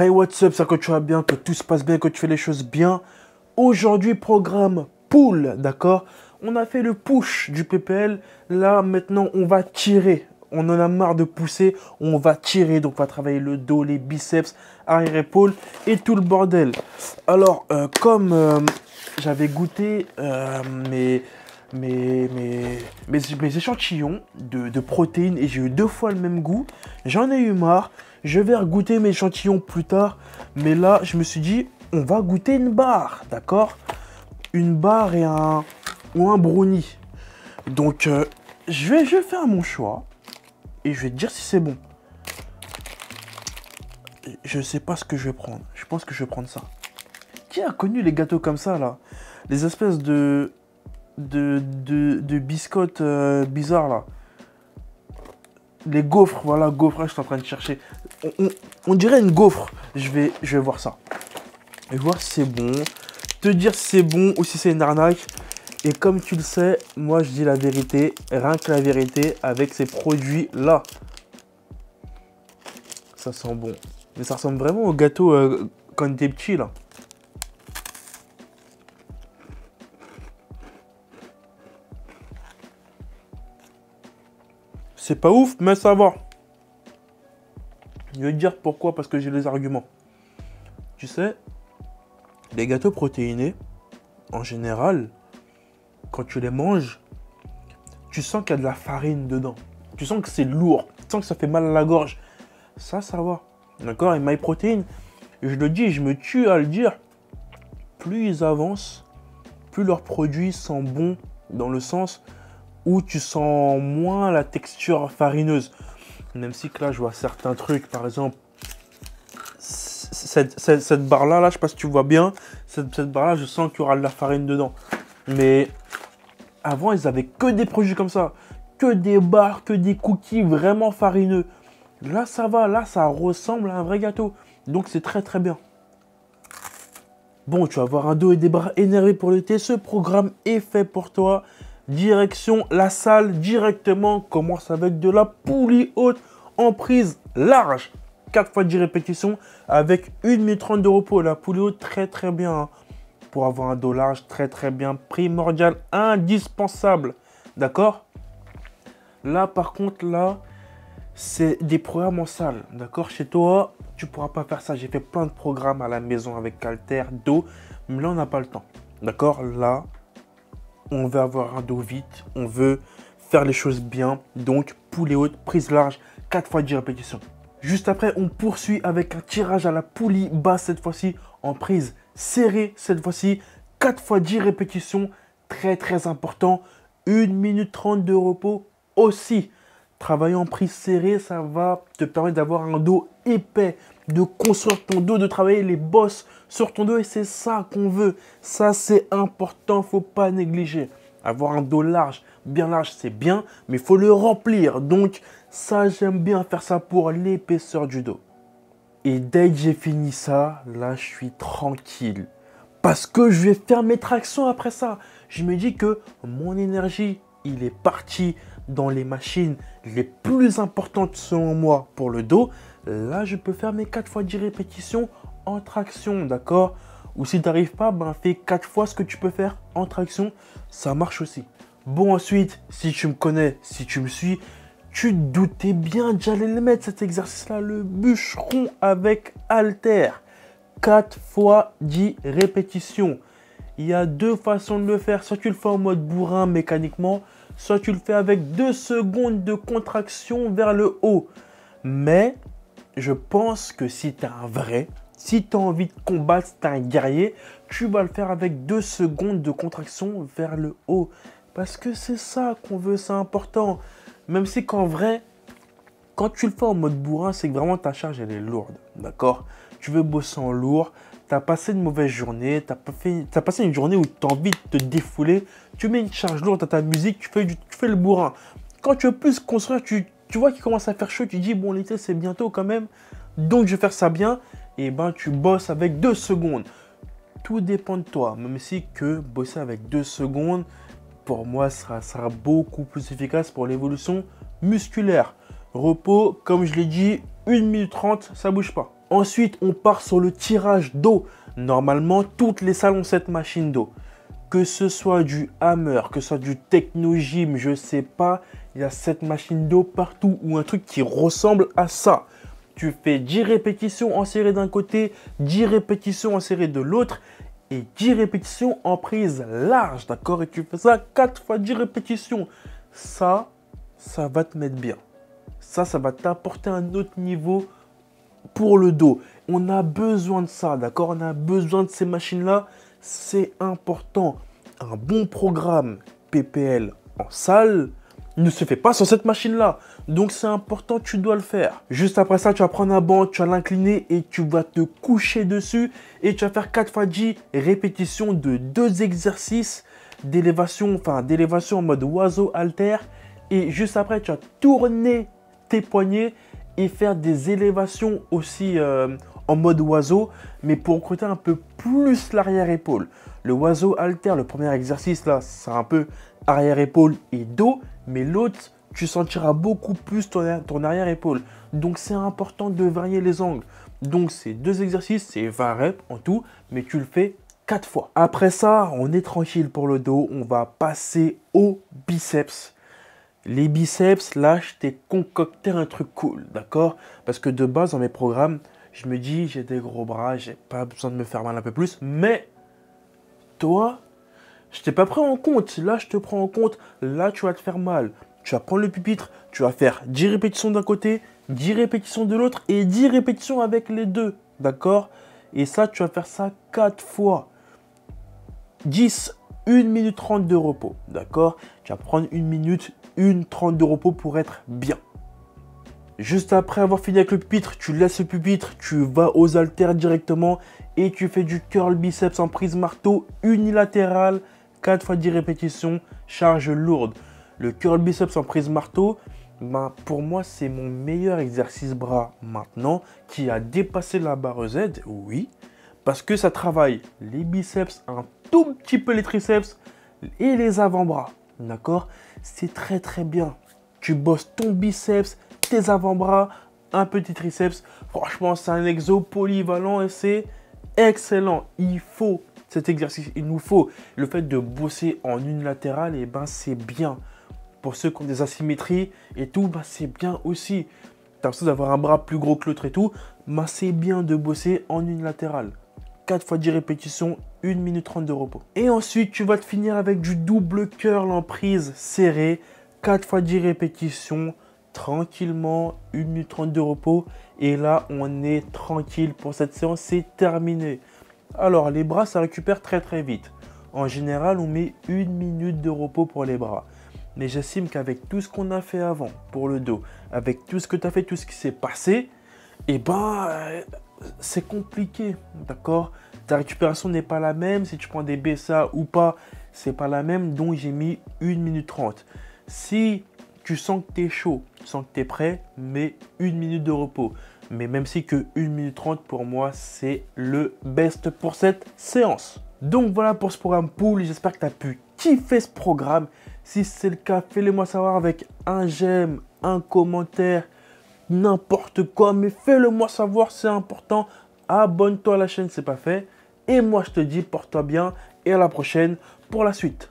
Hey, what's up, ça que tu vas bien, que tout se passe bien, que tu fais les choses bien. Aujourd'hui, programme pool, d'accord? On a fait le push du PPL. Là, maintenant, on va tirer. On en a marre de pousser, on va tirer. Donc, on va travailler le dos, les biceps, arrière-épaule et tout le bordel. Alors, euh, comme euh, j'avais goûté euh, mes, mes, mes, mes, échantillons de, de protéines et j'ai eu deux fois le même goût, j'en ai eu marre. Je vais goûter mes échantillons plus tard. Mais là, je me suis dit, on va goûter une barre, d'accord? Une barre et un, ou un brownie. Donc, euh, je, vais, faire mon choix. Et je vais te dire si c'est bon. Je ne sais pas ce que je vais prendre. Je pense que je vais prendre ça. Qui a connu les gâteaux comme ça, là? Les espèces de... De, de, biscottes euh, bizarres, là les gaufres, voilà, gaufres, je suis en train de chercher. On, dirait une gaufre. Je vais, je voir ça. Et voir si c'est bon. Te dire si c'est bon ou si c'est une arnaque. Et comme tu le sais, moi je dis la vérité, rien que la vérité avec ces produits-là. Ça sent bon. Mais ça ressemble vraiment au gâteau euh, quand était petit là. C'est pas ouf, mais ça va. Je vais te dire pourquoi, parce que j'ai les arguments. Tu sais, les gâteaux protéinés, en général, quand tu les manges, tu sens qu'il y a de la farine dedans. Tu sens que c'est lourd. Tu sens que ça fait mal à la gorge. Ça, ça va. D'accord? Et MyProtein, je le dis, je me tue à le dire. Plus ils avancent, plus leurs produits sont bons dans le sens où tu sens moins la texture farineuse. Même si que là, je vois certains trucs, par exemple, cette, barre-là, là, je sais pas si tu vois bien, cette, barre-là, je sens qu'il y aura de la farine dedans. Mais avant, ils avaient que des produits comme ça. Que des barres, que des cookies vraiment farineux. Là, ça va. Là, ça ressemble à un vrai gâteau. Donc, c'est très, très bien. Bon, tu vas avoir un dos et des bras énervés pour l'été. Ce programme est fait pour toi direction la salle directement. Commence avec de la poulie haute en prise large. 4 fois 10 répétitions avec 1 minute 30 de repos. La poulie haute, très très bien. Hein. Pour avoir un dos large, très très bien. Primordial, indispensable. D'accord? Là, par contre, là, c'est des programmes en salle. D'accord? Chez toi, tu pourras pas faire ça. J'ai fait plein de programmes à la maison avec Alter, dos. Mais là, on n'a pas le temps. D'accord? Là, on veut avoir un dos vite, on veut faire les choses bien. Donc, poulie haute, prise large, 4 fois 10 répétitions. Juste après, on poursuit avec un tirage à la poulie basse cette fois-ci en prise serrée cette fois-ci. 4 fois 10 répétitions, très très important. 1 minute 30 de repos aussi. Travailler en prise serrée, ça va te permettre d'avoir un dos épais, de construire ton dos, de travailler les bosses sur ton dos. Et c'est ça qu'on veut. Ça, c'est important, faut pas négliger. Avoir un dos large, bien large, c'est bien, mais il faut le remplir. Donc, ça, j'aime bien faire ça pour l'épaisseur du dos. Et dès que j'ai fini ça, là, je suis tranquille. Parce que je vais faire mes tractions après ça. Je me dis que mon énergie, il est parti dans les machines les plus importantes selon moi pour le dos, là je peux faire mes 4 fois 10 répétitions en traction, d'accord? Ou si tu n'arrives pas, ben fais 4 fois ce que tu peux faire en traction, ça marche aussi. Bon ensuite, si tu me connais, si tu me suis, tu doutais bien j'allais le mettre cet exercice-là, le bûcheron avec halter. 4 fois 10 répétitions. Il y a deux façons de le faire. Soit tu le fais en mode bourrin mécaniquement, soit tu le fais avec deux secondes de contraction vers le haut. Mais je pense que si tu es un vrai, si tu as envie de combattre, si tu un guerrier, tu vas le faire avec deux secondes de contraction vers le haut. Parce que c'est ça qu'on veut, c'est important. Même si qu'en vrai, quand tu le fais en mode bourrin, c'est que vraiment ta charge, elle est lourde. D'accord? Tu veux bosser en lourd, tu as passé une mauvaise journée, tu as, passé une journée où tu as envie de te défouler, tu mets une charge lourde à ta musique, tu fais, tu fais le bourrin. Quand tu veux plus construire, tu, vois qu'il commence à faire chaud, tu dis bon l'été c'est bientôt quand même, donc je vais faire ça bien, et ben tu bosses avec deux secondes. Tout dépend de toi, même si que bosser avec deux secondes, pour moi, sera, sera beaucoup plus efficace pour l'évolution musculaire. Repos, comme je l'ai dit, 1 minute 30, ça bouge pas. Ensuite, on part sur le tirage d'eau. Normalement, toutes les salles ont cette machine d'eau. Que ce soit du Hammer, que ce soit du Technogym, je sais pas, il y a cette machine d'eau partout ou un truc qui ressemble à ça. Tu fais 10 répétitions en série d'un côté, 10 répétitions en série de l'autre et 10 répétitions en prise large, d'accord? Et tu fais ça 4 fois 10 répétitions. Ça, ça va te mettre bien. Ça, ça va t'apporter un autre niveau pour le dos. On a besoin de ça, d'accord? On a besoin de ces machines-là. C'est important. Un bon programme PPL en salle ne se fait pas sur cette machine-là. Donc c'est important, tu dois le faire. Juste après ça, tu vas prendre un banc, tu vas l'incliner et tu vas te coucher dessus et tu vas faire 4 fois 10 répétitions de deux exercices d'élévation, enfin d'élévation en mode oiseau alter. Et juste après, tu vas tourner tes poignets faire des élévations aussi euh, en mode oiseau, mais pour recruter un peu plus l'arrière-épaule. Le oiseau alter, le premier exercice là, c'est un peu arrière-épaule et dos, mais l'autre, tu sentiras beaucoup plus ton, ton arrière-épaule. Donc c'est important de varier les angles. Donc ces deux exercices, c'est 20 reps en tout, mais tu le fais 4 fois. Après ça, on est tranquille pour le dos, on va passer au biceps. Les biceps, là, je t'ai concocté un truc cool, d'accord? Parce que de base, dans mes programmes, je me dis, j'ai des gros bras, j'ai pas besoin de me faire mal un peu plus. Mais toi, je t'ai pas pris en compte. Là, je te prends en compte. Là, tu vas te faire mal. Tu vas prendre le pupitre, tu vas faire 10 répétitions d'un côté, 10 répétitions de l'autre et 10 répétitions avec les deux. D'accord? Et ça, tu vas faire ça 4 fois. 10, 1 minute 30 de repos. D'accord? Tu vas prendre 1 minute, 1 30 de repos pour être bien. Juste après avoir fini avec le pupitre, tu laisses le pupitre, tu vas aux haltères directement et tu fais du curl biceps en prise marteau unilatéral, 4 fois 10 répétitions, charge lourde. Le curl biceps en prise marteau, ben, pour moi, c'est mon meilleur exercice bras maintenant qui a dépassé la barre Z, oui, parce que ça travaille les biceps, un tout petit peu les triceps et les avant-bras. D'accord? C'est très très bien. Tu bosses ton biceps, tes avant-bras, un petit triceps. Franchement, c'est un exo polyvalent et c'est excellent. Il faut cet exercice, il nous faut. Le fait de bosser en une latérale, et eh ben c'est bien. Pour ceux qui ont des asymétries et tout, ben, c'est bien aussi. Tu as d'avoir un bras plus gros que l'autre et tout, ben, c'est bien de bosser en une latérale. 4 fois 10 répétitions, 1 minute 30 de repos. Et ensuite, tu vas te finir avec du double curl en prise serrée, 4 fois 10 répétitions, tranquillement, 1 minute 30 de repos. Et là, on est tranquille pour cette séance, c'est terminé. Alors, les bras, ça récupère très très vite. En général, on met une minute de repos pour les bras. Mais j'estime qu'avec tout ce qu'on a fait avant pour le dos, avec tout ce que tu as fait, tout ce qui s'est passé, et eh ben, c'est compliqué, d'accord? Ta récupération n'est pas la même. Si tu prends des BSA ou pas, c'est pas la même. Donc, j'ai mis 1 minute 30. Si tu sens que tu es chaud, tu sens que tu es prêt, mets une minute de repos. Mais même si que 1 minute 30 pour moi, c'est le best pour cette séance. Donc voilà pour ce programme pool. J'espère que tu as pu kiffer ce programme. Si c'est le cas, fais-le moi savoir avec un j'aime, un commentaire, n'importe quoi. Mais fais-le moi savoir, c'est important. Abonne-toi à la chaîne, c'est pas fait. Et moi, je te dis, porte-toi bien et à la prochaine pour la suite.